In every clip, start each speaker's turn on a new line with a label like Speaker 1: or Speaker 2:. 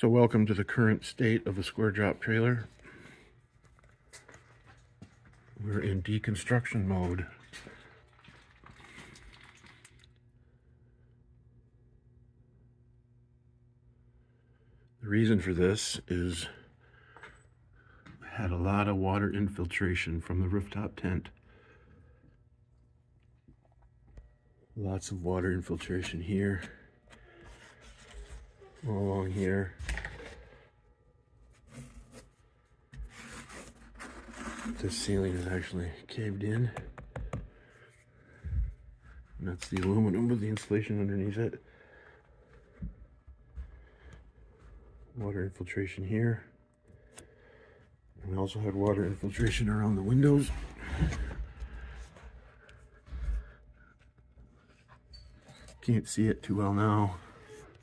Speaker 1: So welcome to the current state of the square drop trailer. We're in deconstruction mode. The reason for this is had a lot of water infiltration from the rooftop tent. Lots of water infiltration here, along here. This ceiling is actually caved in. And that's the aluminum with the insulation underneath it. Water infiltration here. And we also had water infiltration around the windows. Can't see it too well now.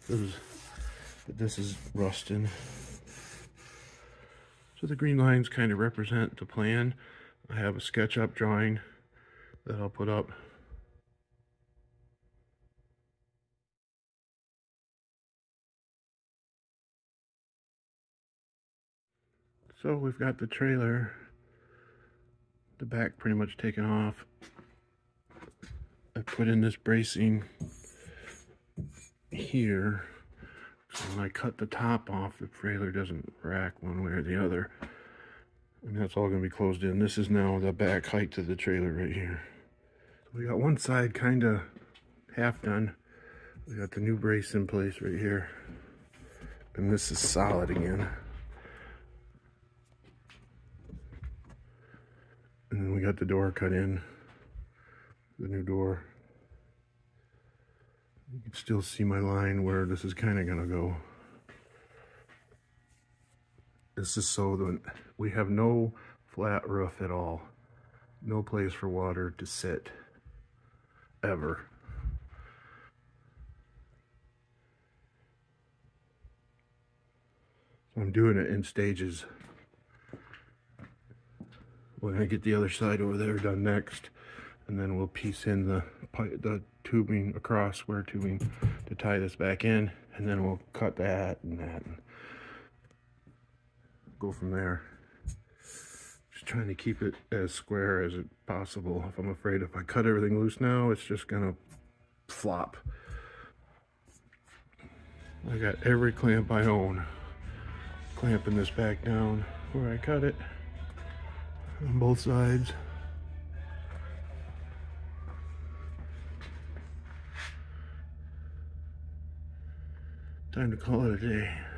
Speaker 1: This is, but this is rusting. So the green lines kind of represent the plan. I have a SketchUp drawing that I'll put up. So we've got the trailer, the back pretty much taken off. I put in this bracing here. When I cut the top off, the trailer doesn't rack one way or the other. And that's all going to be closed in. This is now the back height to the trailer right here. So we got one side kind of half done. We got the new brace in place right here. And this is solid again. And then we got the door cut in, the new door. You can still see my line where this is kind of going to go. This is so that we have no flat roof at all. No place for water to sit, ever. I'm doing it in stages. We're gonna get the other side over there done next, and then we'll piece in the pipe, the tubing across square tubing to tie this back in, and then we'll cut that and that and go from there. Just trying to keep it as square as possible. If I'm afraid if I cut everything loose now, it's just gonna flop. I got every clamp I own clamping this back down where I cut it on both sides. Time to call it a day.